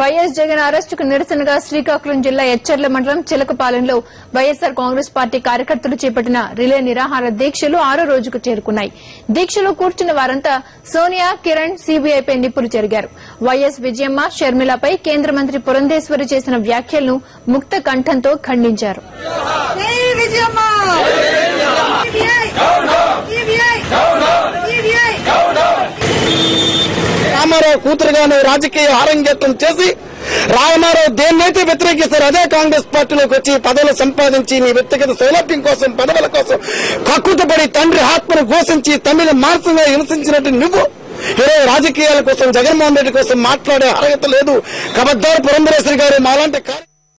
YS Jagan అరెస్టుకు నిరసనగా శ్రీకాకుళం జిల్లా ఎచ్చర్ల మండలం చిలకపాలెంలో వైఎస్సార్ కాంగ్రెస్ పార్టీ కార్యకర్తలు చేపట్టిన రిలే నిరాహార దీక్షలు ఆరో రోజుకు చేరుకున్నాయి. దీక్షలో కూర్చున్న వారంతా సోనియా కిరణ్ సీబీఐపై నిప్పులు జరిగారు. వైఎస్ విజయమ్మ షర్మిలపై కేంద్ర మంత్రి పురంధేశ్వరి చేసిన వ్యాఖ్యలను ముక్త కంఠంతో ఖండించారు. రామారావు కూతురుగాను రాజకీయ ఆరంగేట్రం చేసి రామారావు దేన్నైతే వ్యతిరేకిస్తారు అదే కాంగ్రెస్ పార్టీలోకి వచ్చి పదవులు సంపాదించి నీ వ్యక్తిగత సౌలభ్యం కోసం పదవుల కోసం కక్కుతపడి తండ్రి ఆత్మను ఘోషించి తమిళ మానసంగా హింసించినట్టు నువ్వు ఈరోజు రాజకీయాల కోసం జగన్మోహన్ రెడ్డి కోసం మాట్లాడే అర్హత లేదు. కబద్దారు పురంధరేశ్వరి గారు మాలాంటి